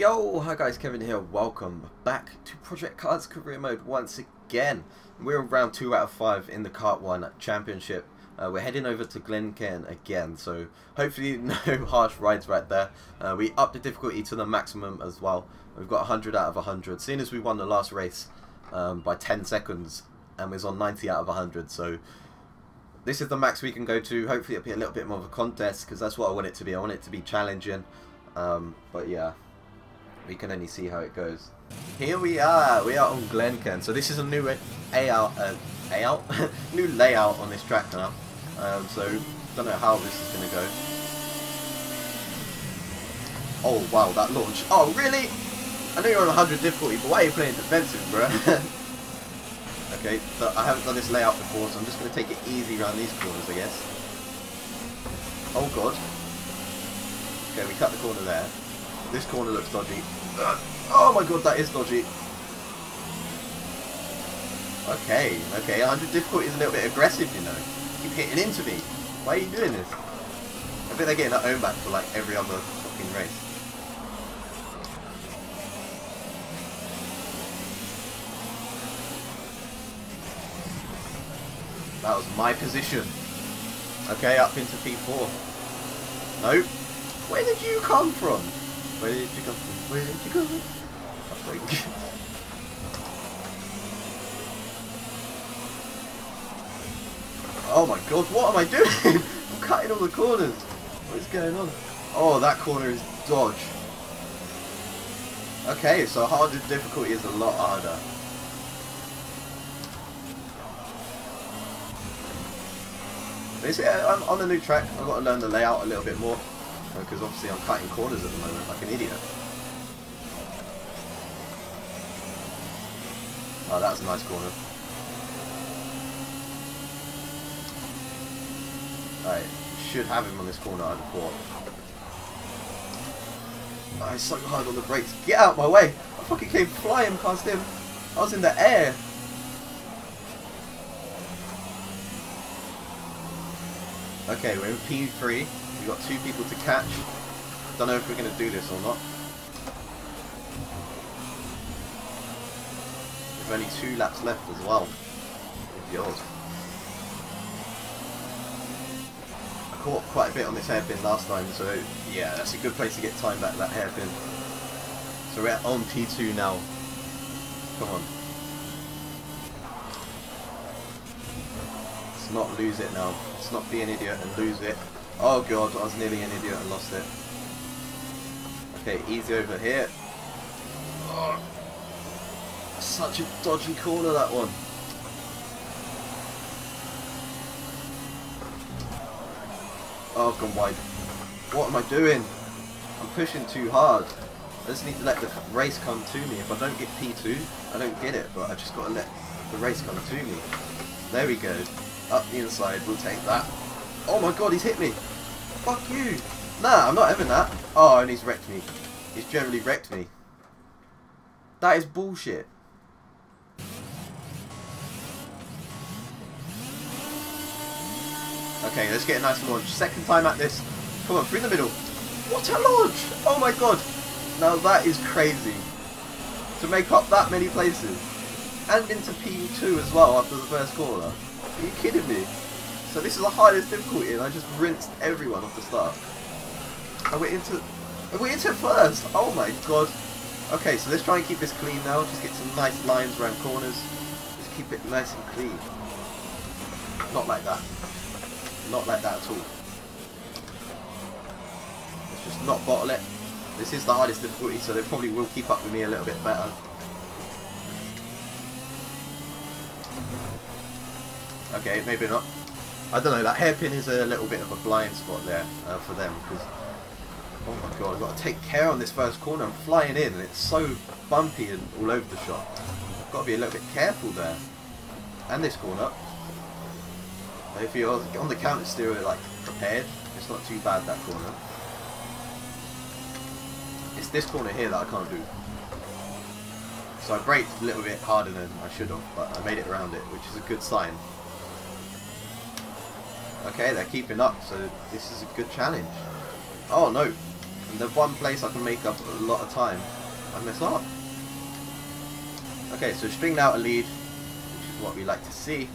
Yo, hi guys, Kevin here. Welcome back to Project Cars Career Mode once again. We're round 2 out of 5 in the Kart 1 Championship. Uh, we're heading over to Glencairn again, so hopefully no harsh rides right there. Uh, we upped the difficulty to the maximum as well. We've got 100 out of 100. Seeing as we won the last race um, by 10 seconds and was on 90 out of 100, so this is the max we can go to. Hopefully it'll be a little bit more of a contest because that's what I want it to be. I want it to be challenging. Um, but yeah, we can only see how it goes. Here we are. We are on Glencairn. So this is a new layout, uh, new layout on this track now. Um, so don't know how this is gonna go. Oh wow, that launch. Oh really? I know you're on 100 difficulty, but why are you playing defensive, bro? okay, so I haven't done this layout before, so I'm just gonna take it easy around these corners, I guess. Oh god. Okay, we cut the corner there. This corner looks dodgy. Uh, oh my god, that is dodgy. Okay, okay, 100 difficulty is a little bit aggressive, you know. Keep hitting into me. Why are you doing this? I bet they're getting that own back for like every other fucking race. That was my position. Okay, up into P4. Nope. Where did you come from? Where did you from? Where did you go? I think. Oh my god, what am I doing? I'm cutting all the corners. What is going on? Oh, that corner is dodge. Okay, so harder difficulty is a lot harder. Basically, I'm on a new track. I've got to learn the layout a little bit more. Because obviously I'm cutting corners at the moment like an idiot. Oh, that's a nice corner. Right, should have him on this corner, I'd have thought. Oh, he's so hard on the brakes. Get out my way! I fucking came flying past him. I was in the air. Okay, we're in P3. Got two people to catch. Don't know if we're going to do this or not. There's only two laps left as well. It's yours. I caught quite a bit on this hairpin last time, so yeah, that's a good place to get time back, that hairpin. So we're on P2 now. Come on. Let's not lose it now. Let's not be an idiot and lose it. Oh god, I was nearly an idiot and lost it. Okay, easy over here. Oh, such a dodgy corner that one. Oh, gone wide. What am I doing? I'm pushing too hard. I just need to let the race come to me. If I don't get P2, I don't get it, but I just got to let the race come to me. There we go. Up the inside, we'll take that. Oh my god, he's hit me. Fuck you. Nah, I'm not having that. Oh, and he's wrecked me. He's generally wrecked me. That is bullshit. Okay, let's get a nice launch. Second time at this. Come on, through the middle. What a launch! Oh my god. Now that is crazy. To make up that many places. And into P2 as well after the first corner. Are you kidding me? So this is the hardest difficulty and I just rinsed everyone off the start. I went into I went into first! Oh my god. Okay, so let's try and keep this clean now. Just get some nice lines around corners. Just keep it nice and clean. Not like that. Not like that at all. Let's just not bottle it. This is the hardest difficulty, so they probably will keep up with me a little bit better. Okay, maybe not. I don't know, that hairpin is a little bit of a blind spot there uh, for them, because, oh my god, I've got to take care on this first corner. I'm flying in, and it's so bumpy and all over the shop. I've got to be a little bit careful there. And this corner. If you're on the counter steer, like, prepared, it's not too bad, that corner. It's this corner here that I can't do. So I braked a little bit harder than I should have, but I made it around it, which is a good sign. Okay, they're keeping up, so this is a good challenge. Oh no, And the one place I can make up a lot of time, I mess up. Okay, so stringed out a lead, which is what we like to see.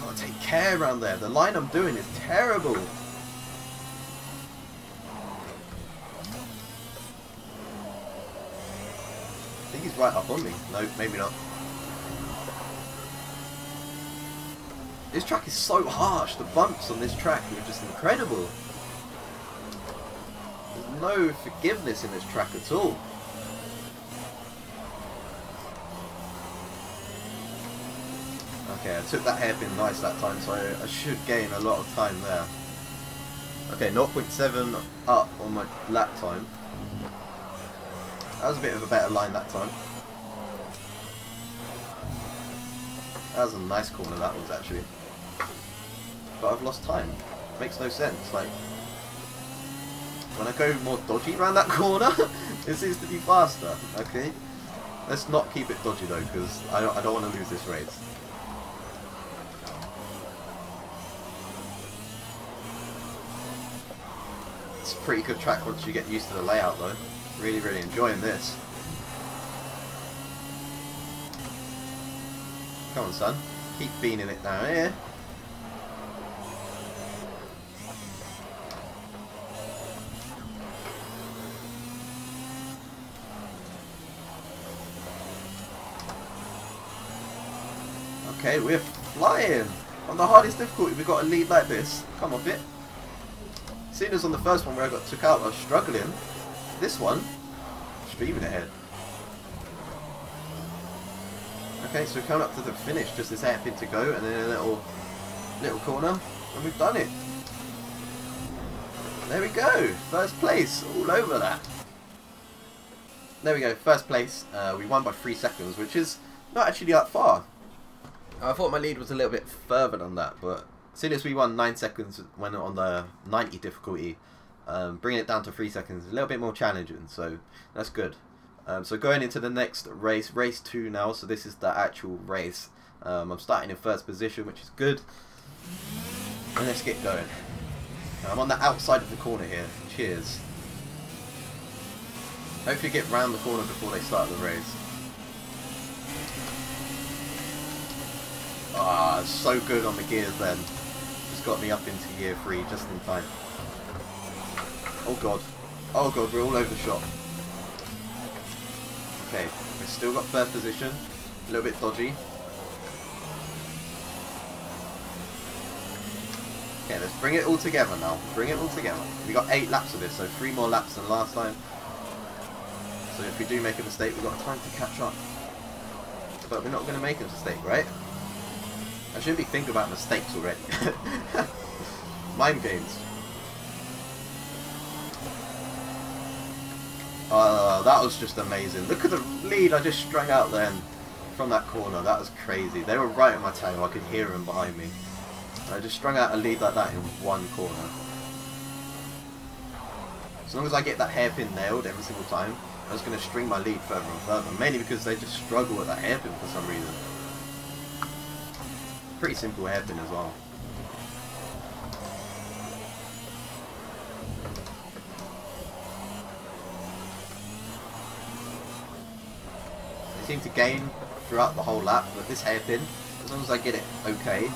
Gotta take care around there. The line I'm doing is terrible. I think he's right up on me. No, maybe not. This track is so harsh. The bumps on this track are just incredible. There's no forgiveness in this track at all. Okay, I took that hairpin nice that time, so I, should gain a lot of time there. Okay, 0.7 up on my lap time. That was a bit of a better line that time. That was a nice corner that was actually. But I've lost time. Makes no sense. Like, when I go more dodgy around that corner, it seems to be faster. Okay? Let's not keep it dodgy though, because I don't, I don't want to lose this race. It's a pretty good track once you get used to the layout though. Really, really enjoying this. Come on, son. Keep beaning it down here. Okay, we're flying! On the hardest difficulty, we got a lead like this. Come on, bit. Seeing as on the first one where I got took out, I was struggling. This one, streaming ahead. Okay, so coming up to the finish, just this hairpin to go, and then a little, little corner, and we've done it. There we go, first place, all over that. There we go, first place. Uh, we won by three seconds, which is not actually that far. I thought my lead was a little bit further than that, but soon as we won 9 seconds when on the 90 difficulty, um, bringing it down to 3 seconds is a little bit more challenging, so that's good. Um, so going into the next race, race 2 now, so this is the actual race. Um, I'm starting in first position, which is good. And let's get going. I'm on the outside of the corner here. Cheers. Hopefully get round the corner before they start the race. Ah, so good on the gears then. Just got me up into gear 3 just in time. Oh god. Oh god, we're all over the shop. Okay, we've still got third position. A little bit dodgy. Okay, let's bring it all together now. Bring it all together. We got 8 laps of this, so 3 more laps than last time. So if we do make a mistake, we've got time to catch up. But we're not going to make a mistake, right? I shouldn't be thinking about mistakes already. Mind games. Uh, that was just amazing. Look at the lead I just strung out then from that corner. That was crazy. They were right in my tail. I could hear them behind me. I just strung out a lead like that in one corner. As long as I get that hairpin nailed every single time, I was going to string my lead further and further. Mainly because they just struggle with that hairpin for some reason pretty simple hairpin as well. They seem to gain throughout the whole lap, but this hairpin, as long as I get it okay,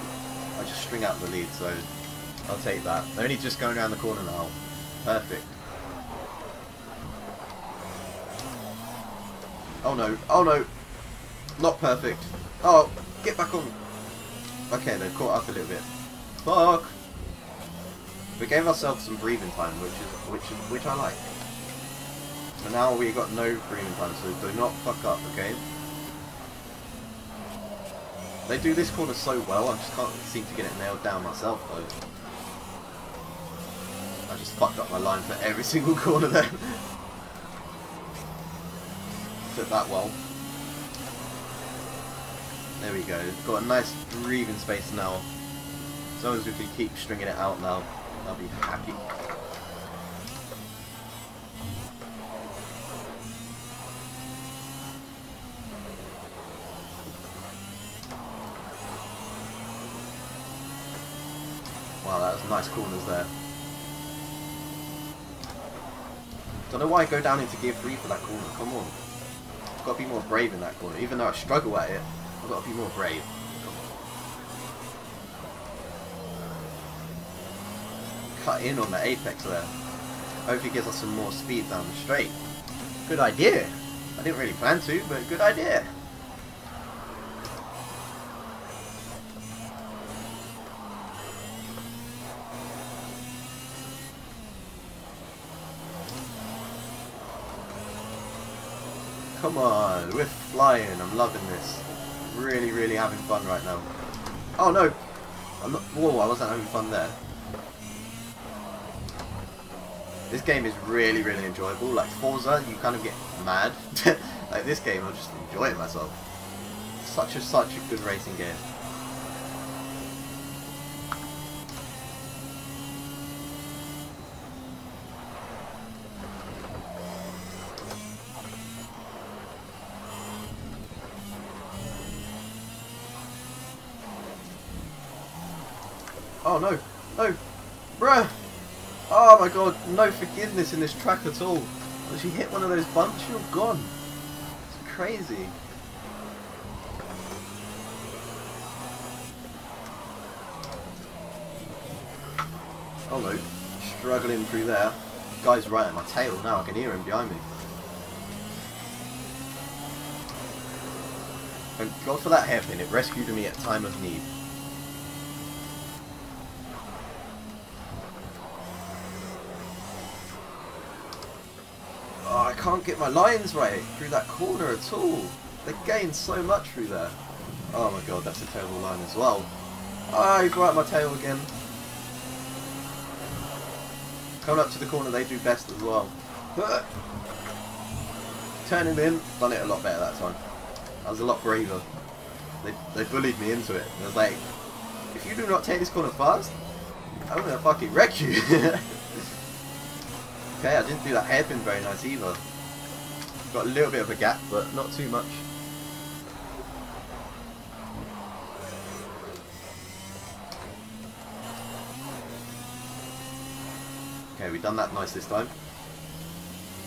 I just string out the lead, so I'll take that. They're only just going around the corner now. Perfect. Oh no, oh no! Not perfect. Oh, get back on. Okay, they've caught up a little bit. Fuck! We gave ourselves some breathing time, which is which which I like. Now we got no breathing time, so do not fuck up, okay? They do this corner so well, I just can't seem to get it nailed down myself though. I just fucked up my line for every single corner then. Took that well. There we go. Got a nice breathing space now. As long as we can keep stringing it out now, I'll be happy. Wow, that was nice corners there. Don't know why I go down into gear 3 for that corner. Come on. Got to be more brave in that corner. Even though I struggle at it, I've got to be more brave. Cut in on the apex there. Hopefully gives us some more speed down the straight. Good idea. I didn't really plan to, but good idea. Come on, we're flying. I'm loving this. Really, really having fun right now. Oh no! I'm not. Whoa, I wasn't having fun there. This game is really, really enjoyable. Like Forza, you kind of get mad. like this game, I'm just enjoying myself. Such a such a good racing game. Oh no, no, bruh! Oh my god, no forgiveness in this track at all. Once you hit one of those bumps, you're gone. It's crazy. Oh no, struggling through there. Guy's right at my tail now, I can hear him behind me. Thank God for that hairpin, it rescued me at time of need. Can't get my lines right through that corner at all. They gain so much through there. Oh my god, that's a terrible line as well. Ah, oh, right my tail again. Coming up to the corner, they do best as well. Turning in, done it a lot better that time. I was a lot braver. They, they bullied me into it. I was like, if you do not take this corner fast, I'm gonna fucking wreck you. okay, I didn't do that hairpin very nice either. Got a little bit of a gap, but not too much. Okay, we've done that nice this time.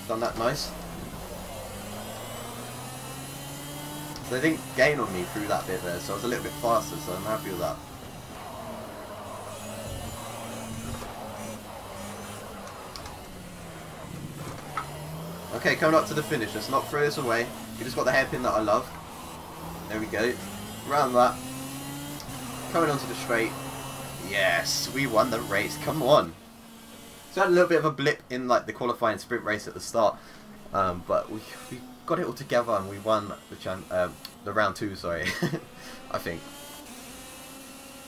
Done that nice. So they didn't gain on me through that bit there, so I was a little bit faster, so I'm happy with that. Okay, coming up to the finish. Let's not throw this away. We just got the hairpin that I love. There we go. Round that. Coming onto the straight. Yes, we won the race. Come on. So had a little bit of a blip in like the qualifying sprint race at the start, um, but we, we got it all together and we won the um, the round two. Sorry, I think.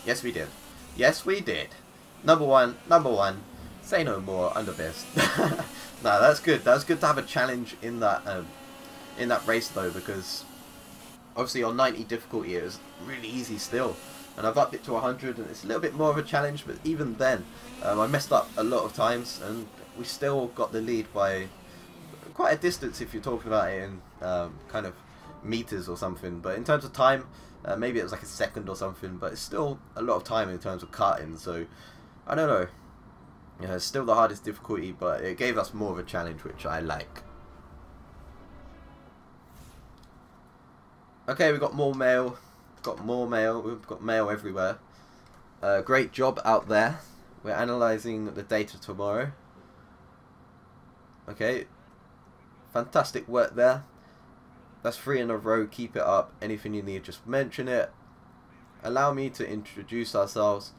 Yes, we did. Yes, we did. Number one. Number one. Say no more. Under best. No, that's good. That's good to have a challenge in that um, in that race though, because obviously on 90 difficulty it was really easy still, and I've upped it to 100, and it's a little bit more of a challenge. But even then, um, I messed up a lot of times, and we still got the lead by quite a distance if you're talking about it in um, kind of meters or something. But in terms of time, uh, maybe it was like a second or something, but it's still a lot of time in terms of cutting. So I don't know. It's still the hardest difficulty, but it gave us more of a challenge, which I like. Okay, we've got more mail. Got more mail. We've got mail everywhere. Uh, great job out there. We're analysing the data tomorrow. Okay. Fantastic work there. That's three in a row. Keep it up. Anything you need, just mention it. Allow me to introduce ourselves.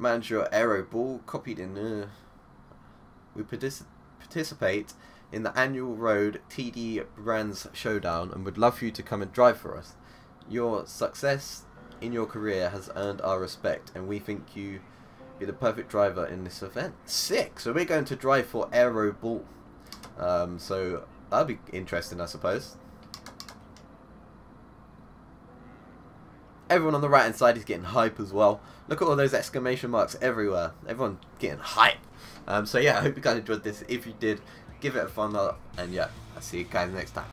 Manage your aero ball copied in. Uh, we partic participate in the annual road TD Brands Showdown and would love for you to come and drive for us. Your success in your career has earned our respect, and we think you be the perfect driver in this event. Sick! So we're going to drive for Aero Ball. Um, so that'll be interesting, I suppose. Everyone on the right hand side is getting hype as well. Look at all those exclamation marks everywhere. Everyone getting hype. Um, so yeah, I hope you guys enjoyed this. If you did, give it a thumbs up. And yeah, I'll see you guys next time.